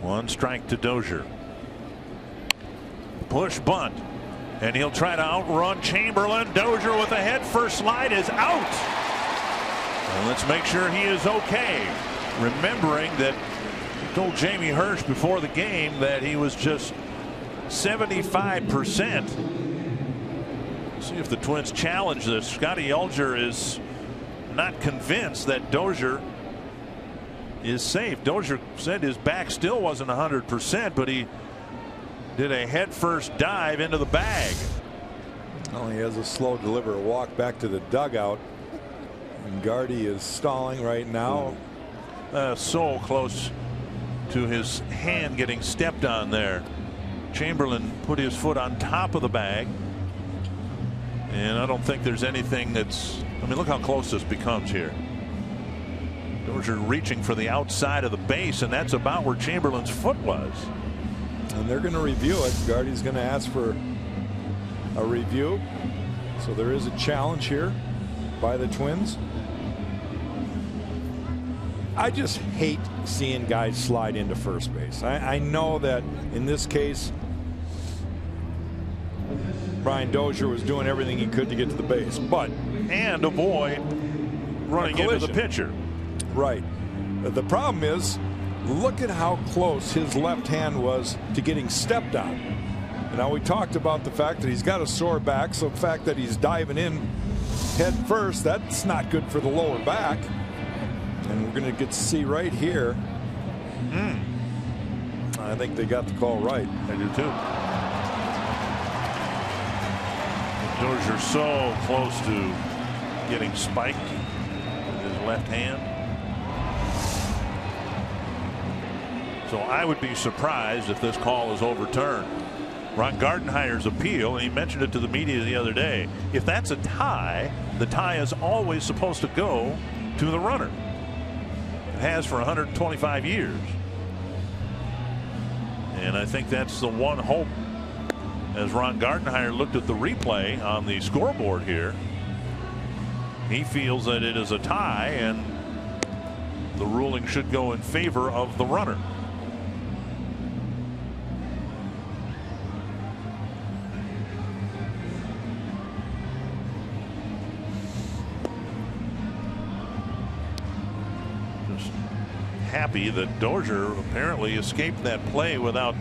One strike to Dozier. Push bunt. And he'll try to outrun Chamberlain. Dozier with a head first slide is out. And let's make sure he is okay. Remembering that I told Jamie Hirsch before the game that he was just 75 percent. See if the Twins challenge this. Scotty Ullger is not convinced that Dozier is safe. Dozier said his back still wasn't 100 percent, but he did a head first dive into the bag. Well, he has a slow deliver walk back to the dugout. And Gardy is stalling right now. Uh, so close to his hand getting stepped on there. Chamberlain put his foot on top of the bag. And I don't think there's anything that's I mean look how close this becomes here. Dozier reaching for the outside of the base and that's about where Chamberlain's foot was. And they're going to review it. Gardy's going to ask for a review. So there is a challenge here by the Twins. I just hate seeing guys slide into first base. I, I know that in this case, Brian Dozier was doing everything he could to get to the base, but and avoid running into the pitcher. Right. The problem is, look at how close his left hand was to getting stepped on. Now we talked about the fact that he's got a sore back, so the fact that he's diving in head first, that's not good for the lower back. And we're going to get to see right here. Mm. I think they got the call right. I do too. Dozier so close to getting spiked with his left hand. So I would be surprised if this call is overturned. Ron Gardenhire's appeal, and he mentioned it to the media the other day. If that's a tie, the tie is always supposed to go to the runner. It has for 125 years. And I think that's the one hope as Ron Gardenhire looked at the replay on the scoreboard here. He feels that it is a tie and the ruling should go in favor of the runner. Just happy that Dozier apparently escaped that play without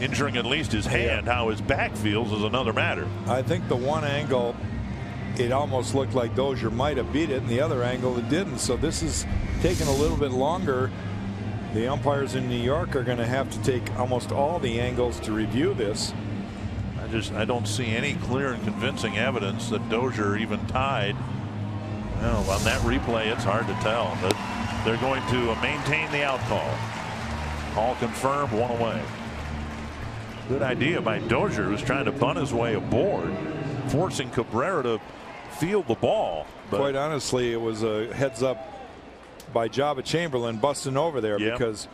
injuring at least his hand. How his back feels is another matter. I think the one angle it almost looked like Dozier might have beat it and the other angle it didn't. So this is taking a little bit longer. The umpires in New York are going to have to take almost all the angles to review this. I just I don't see any clear and convincing evidence that Dozier even tied. Well, on that replay, it's hard to tell. But they're going to maintain the out call. Call confirmed, one away. Good idea by Dozier, who's trying to bunt his way aboard, forcing Cabrera to field the ball. But Quite honestly, it was a heads up by Joba Chamberlain busting over there yeah. because